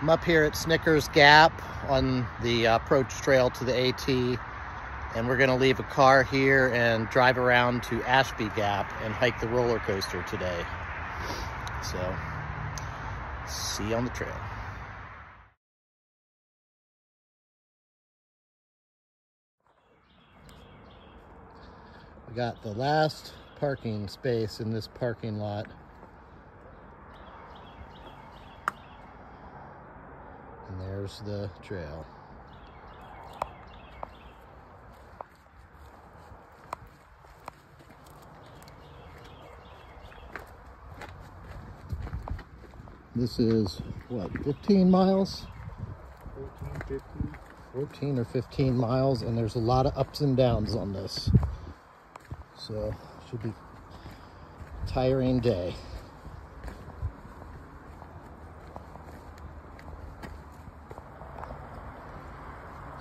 I'm up here at Snickers Gap on the approach trail to the AT and we're gonna leave a car here and drive around to Ashby Gap and hike the roller coaster today. So, see you on the trail. We got the last parking space in this parking lot. The trail. This is what, 15 miles? 14, 15. 14 or 15 miles, and there's a lot of ups and downs on this. So, should be tiring day.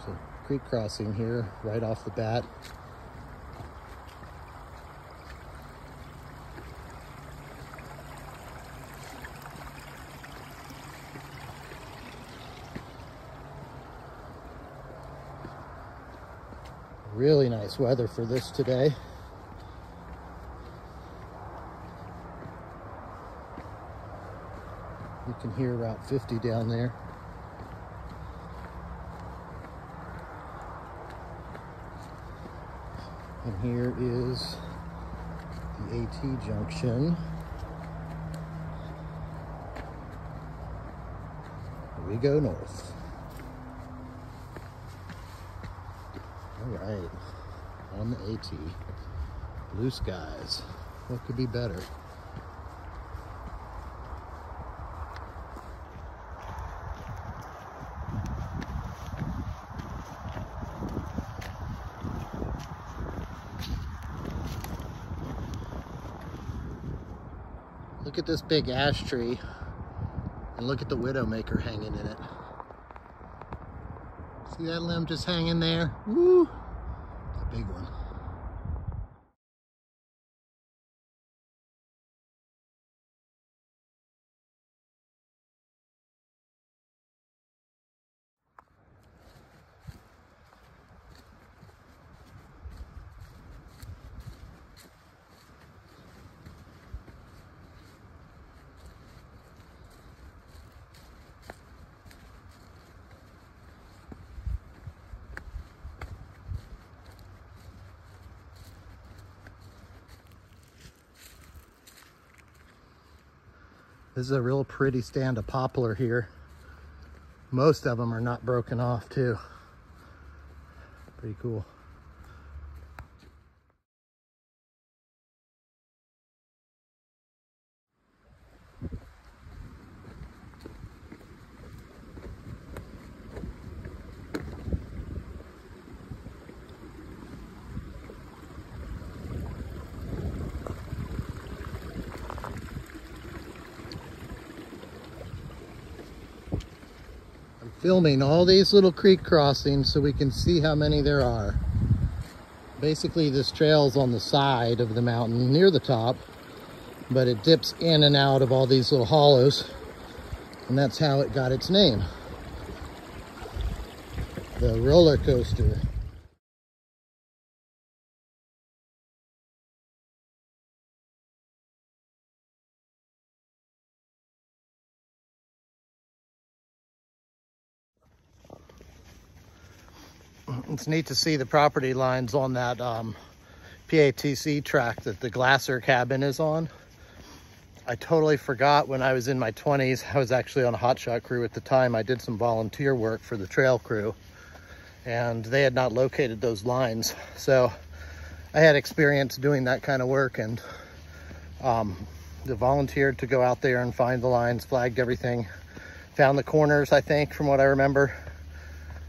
So, creek crossing here right off the bat. Really nice weather for this today. You can hear Route 50 down there. And here is the AT junction. Here we go north. All right, on the AT. Blue skies. What could be better? Look at this big ash tree and look at the Widowmaker hanging in it. See that limb just hanging there? Woo! This is a real pretty stand of poplar here. Most of them are not broken off too. Pretty cool. Filming all these little creek crossings so we can see how many there are. Basically, this trail's on the side of the mountain near the top, but it dips in and out of all these little hollows, and that's how it got its name. The roller coaster. It's neat to see the property lines on that um, PATC track that the Glaser cabin is on. I totally forgot when I was in my 20s. I was actually on a hotshot crew at the time. I did some volunteer work for the trail crew and they had not located those lines. So I had experience doing that kind of work and um, volunteered to go out there and find the lines, flagged everything, found the corners, I think, from what I remember,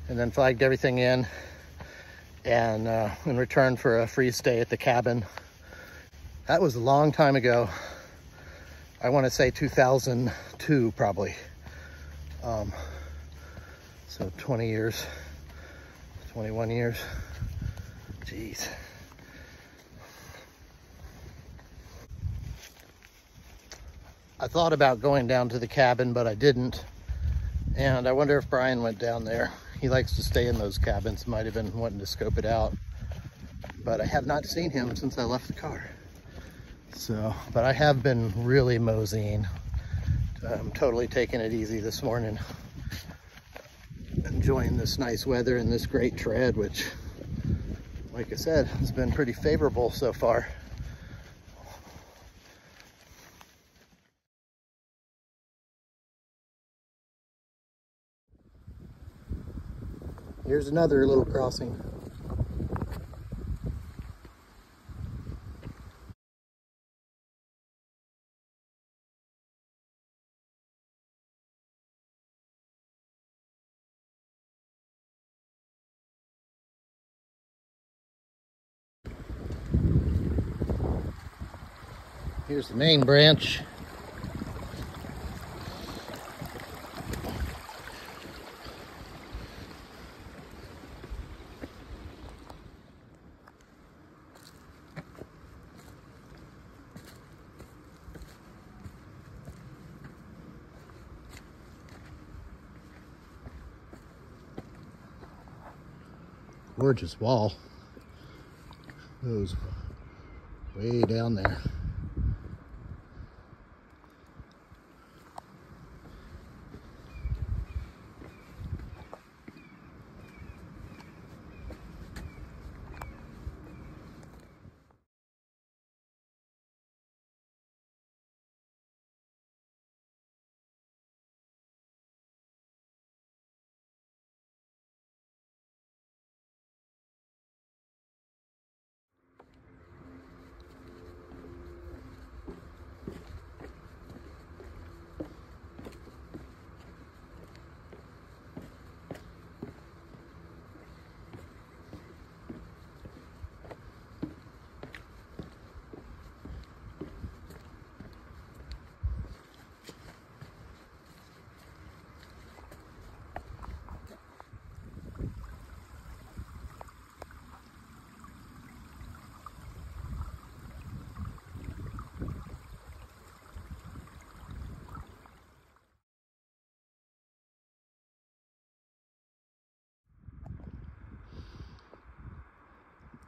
and then flagged everything in and uh, in return for a free stay at the cabin. That was a long time ago. I want to say 2002 probably. Um, so 20 years, 21 years. Jeez. I thought about going down to the cabin, but I didn't. And I wonder if Brian went down there. He likes to stay in those cabins, might have been wanting to scope it out. But I have not seen him since I left the car. So, but I have been really moseying. I'm totally taking it easy this morning. Enjoying this nice weather and this great tread, which, like I said, has been pretty favorable so far. Here's another little crossing. Here's the main branch. Gorgeous wall. Goes way down there.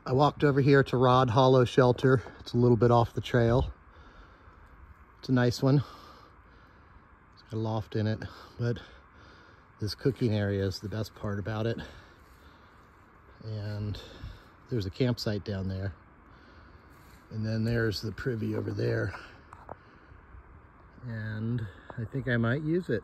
I walked over here to Rod Hollow Shelter. It's a little bit off the trail. It's a nice one. It's got a loft in it, but this cooking area is the best part about it. And there's a campsite down there. And then there's the privy over there. And I think I might use it.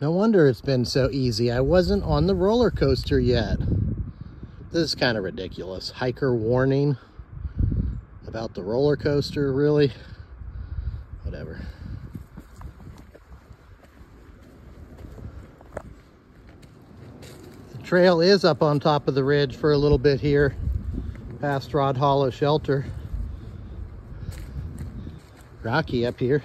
No wonder it's been so easy. I wasn't on the roller coaster yet. This is kind of ridiculous. Hiker warning about the roller coaster, really? Whatever. The trail is up on top of the ridge for a little bit here, past Rod Hollow Shelter. Rocky up here.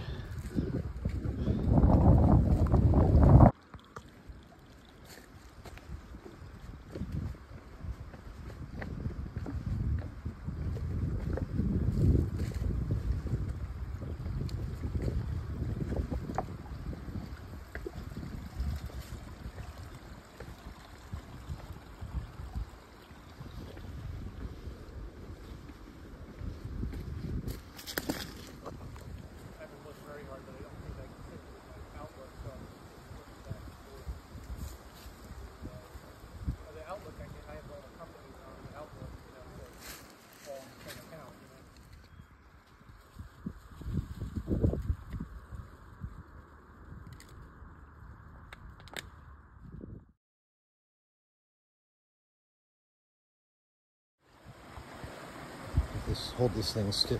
Hold this thing still.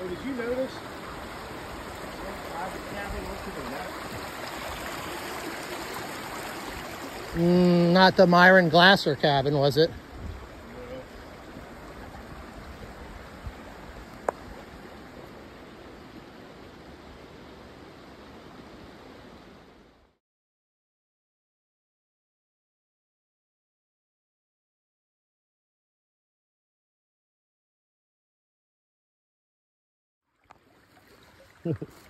Oh, did you notice? that private cabin went to the left? Mm, not the Myron Glaser cabin, was it? No.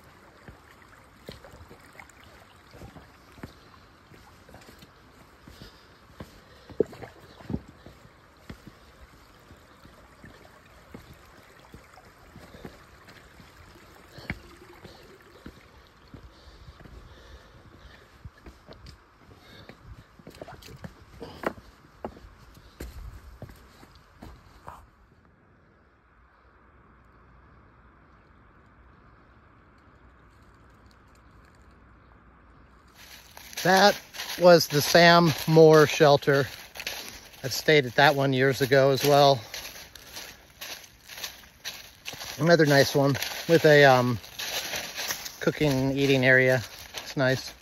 That was the Sam Moore shelter. I stayed at that one years ago as well. Another nice one with a um, cooking eating area. It's nice.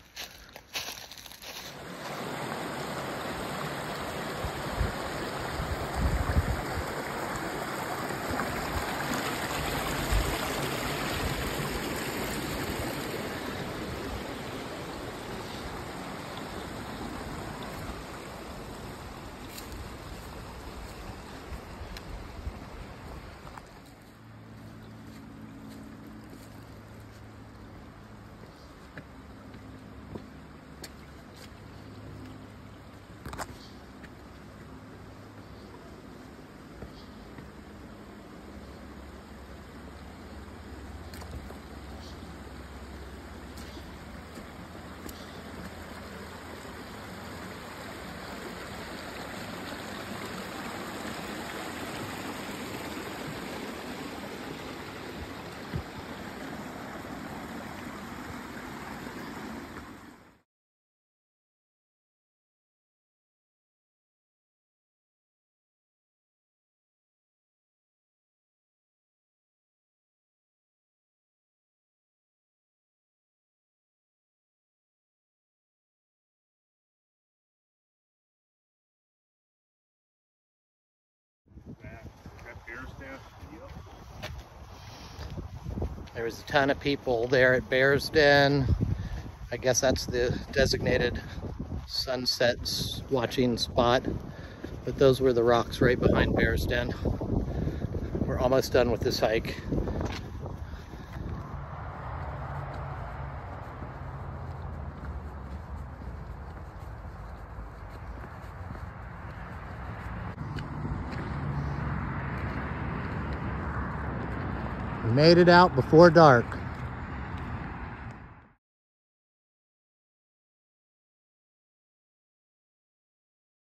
That, that bear stand? Yep. There was a ton of people there at Bear's Den. I guess that's the designated sunset watching spot. But those were the rocks right behind Bear's Den. We're almost done with this hike. Made it out before dark.